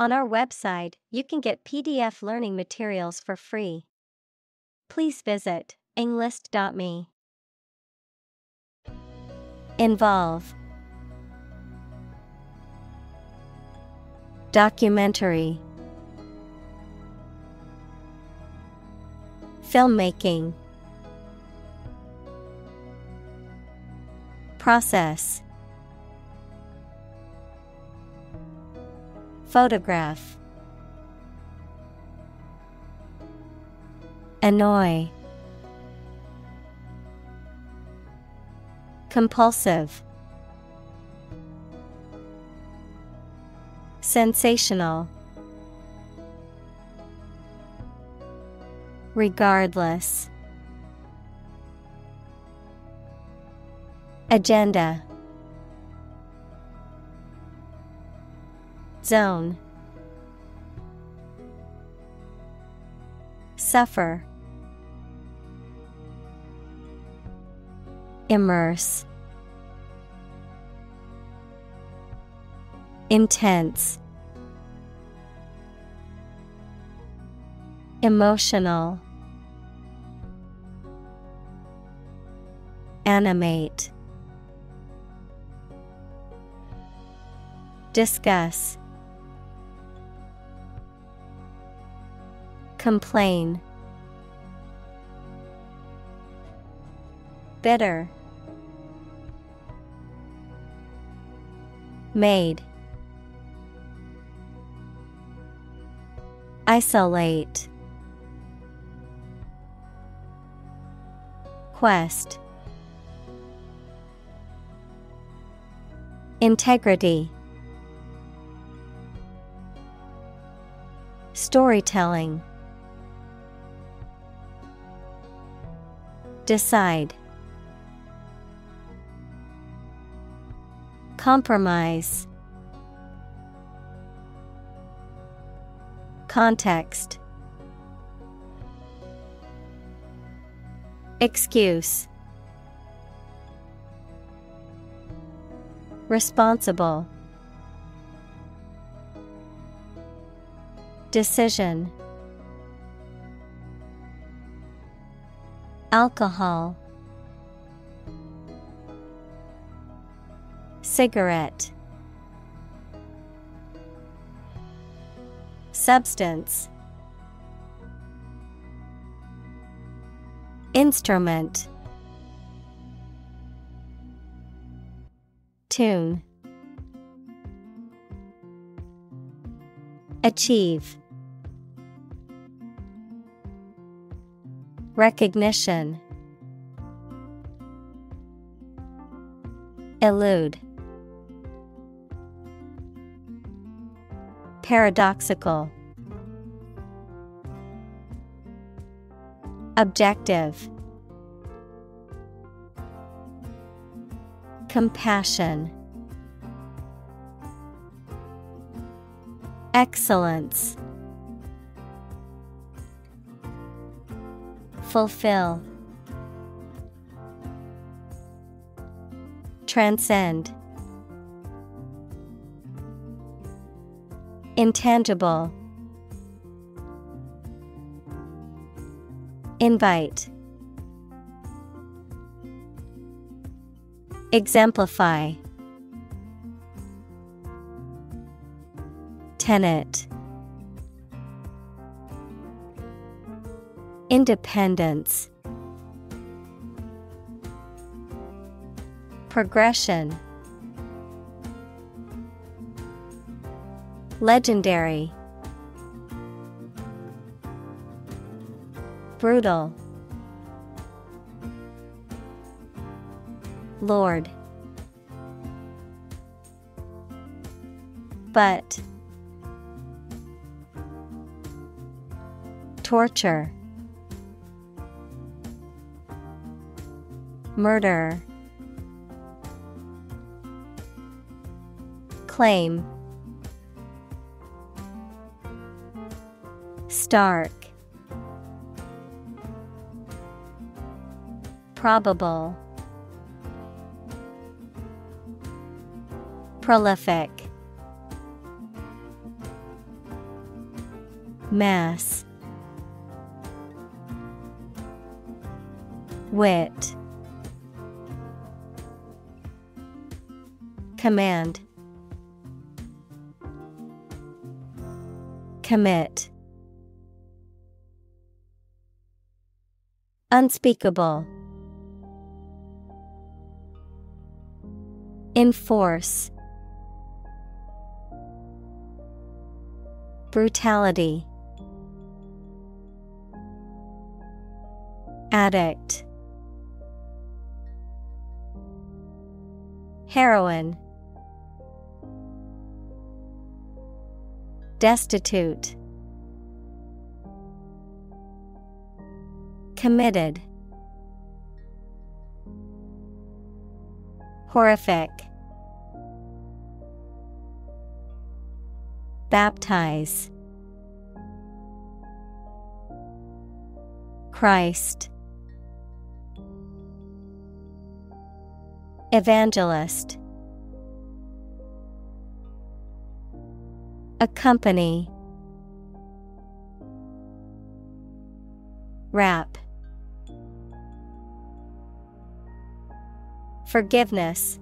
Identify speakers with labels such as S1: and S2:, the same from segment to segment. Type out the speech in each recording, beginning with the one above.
S1: On our website, you can get PDF learning materials for free. Please visit englist.me. Involve Documentary Filmmaking Process Photograph. Annoy. Compulsive. Sensational. Regardless. Agenda Zone. Suffer. Immerse. Intense. Emotional. Animate. Discuss Complain. Bitter. Made. Isolate. Quest. Integrity. Storytelling Decide. Compromise. Context. Excuse. Responsible. Decision Alcohol. Cigarette. Substance. Instrument. Tune. Achieve Recognition. Elude. Paradoxical. Objective. Compassion. Excellence Fulfill. Transcend. Intangible. Invite. Exemplify. Tenet Independence Progression Legendary Brutal Lord. But Torture Murder. Claim. Stark. Probable. Prolific. Mass. Wit Command. Commit. Unspeakable. Enforce. Brutality. Addict. Heroin Destitute Committed Horrific Baptize Christ Evangelist Accompany Wrap Forgiveness.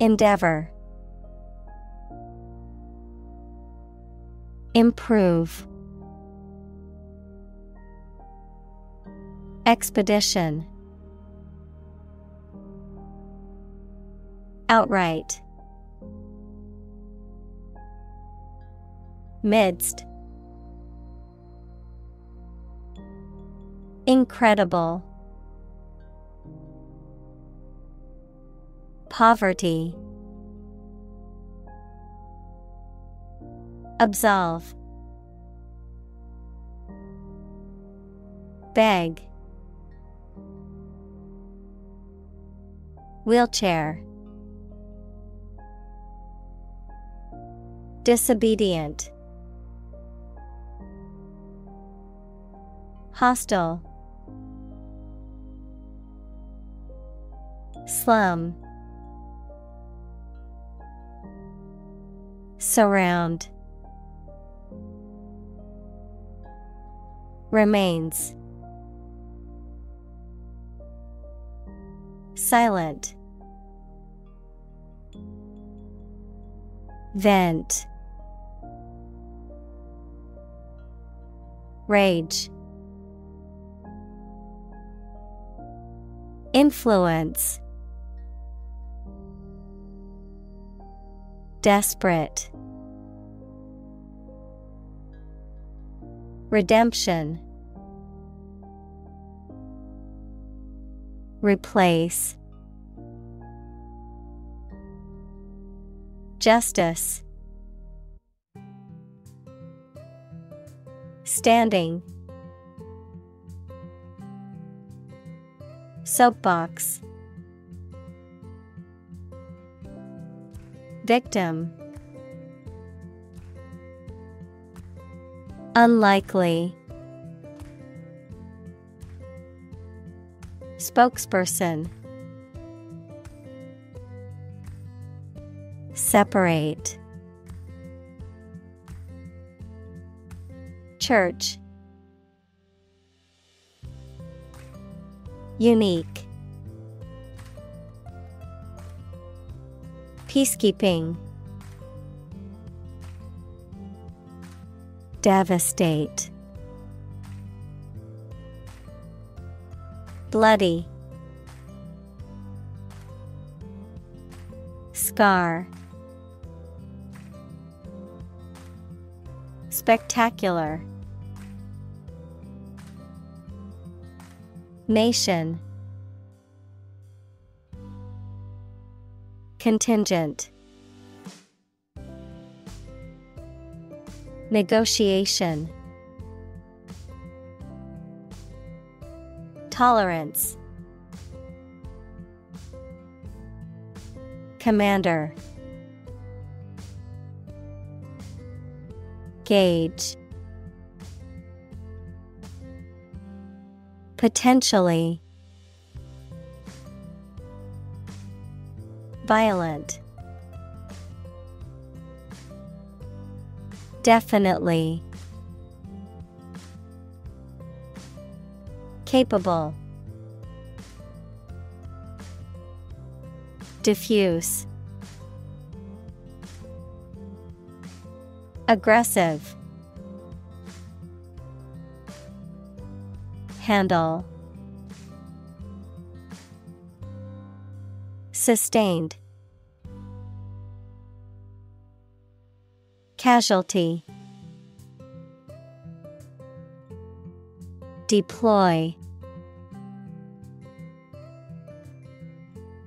S1: Endeavor. Improve. Expedition. Outright Midst. Incredible. Poverty. Absolve. Beg. Wheelchair. Disobedient Hostile Slum. Surround. Remains. Silent. Vent. Rage Influence. Desperate. Redemption. Replace. Justice. Standing Soapbox. Victim. Unlikely. Spokesperson. Separate. Church Unique. Peacekeeping. Devastate. Bloody. Scar. Spectacular Nation. Contingent. Negotiation. Tolerance. Commander. Gauge Potentially Violent Definitely. Capable. Diffuse. Aggressive. Handle. Sustained. Casualty. Deploy.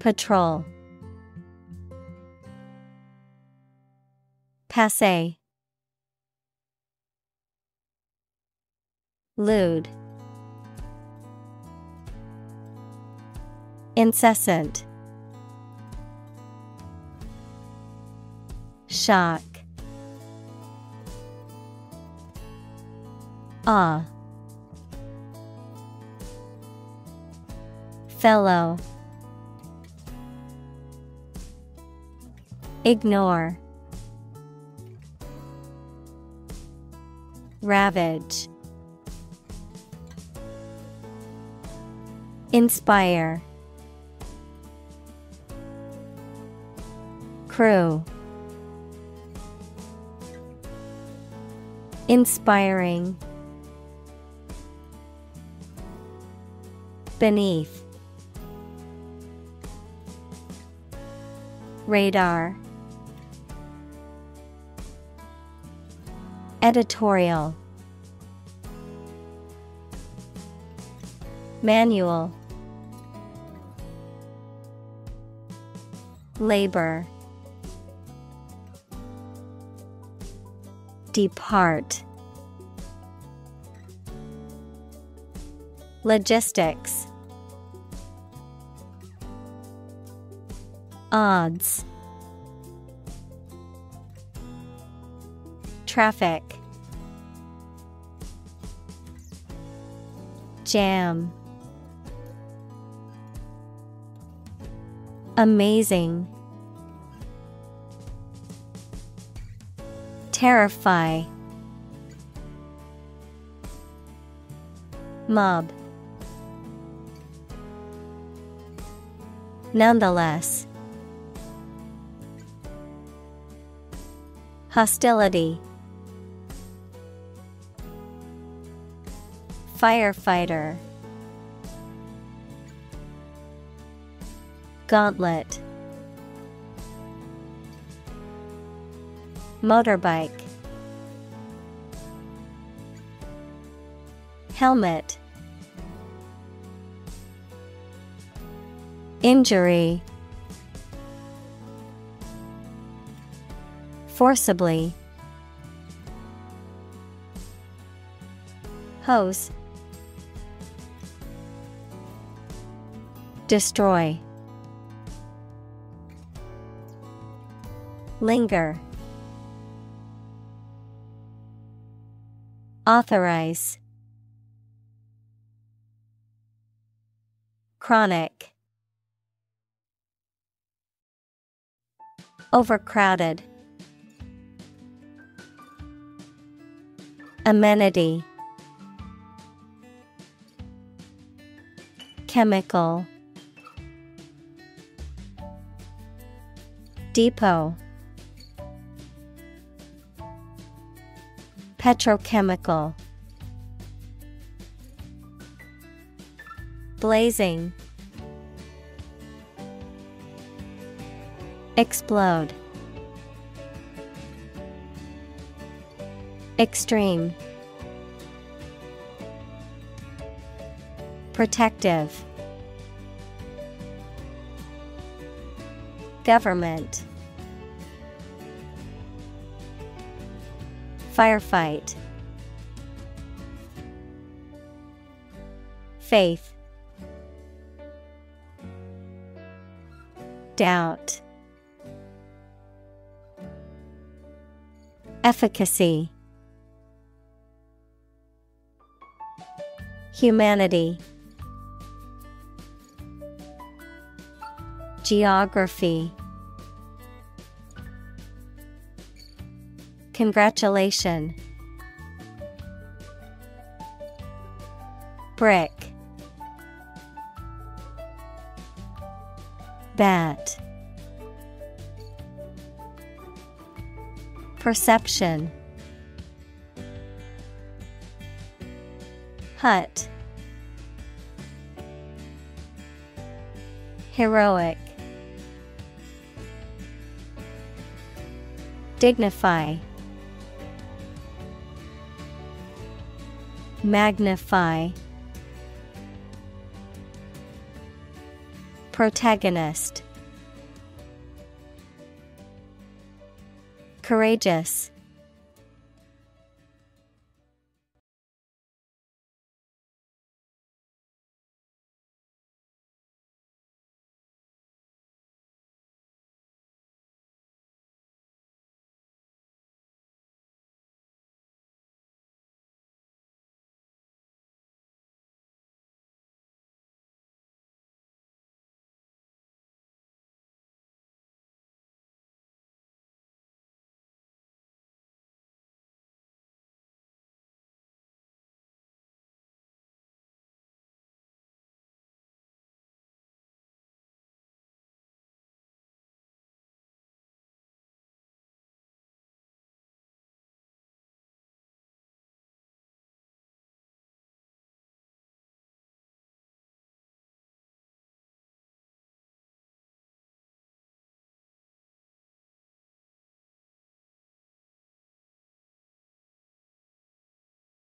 S1: Patrol. Passe. Lewd. Incessant. Shock. Ah. Fellow. Ignore. Ravage. Inspire. Crew. Inspiring. Beneath. Radar. Editorial. Manual. Labor. Depart. Logistics. Odds. Traffic. Jam. Amazing. Terrify. Mob. Nonetheless. Hostility. Firefighter. Gauntlet. Motorbike. Helmet. Injury. Forcibly. Hose. Destroy. Linger. Authorize. Chronic. Overcrowded. Amenity. Chemical. Depot. Petrochemical. Blazing. Explode. Extreme. Protective. Government. Firefight. Faith. Doubt. Efficacy. Humanity. Geography. Congratulation. Brick. Bat. Perception. Hut. Heroic. Dignify. Magnify. Protagonist. Courageous.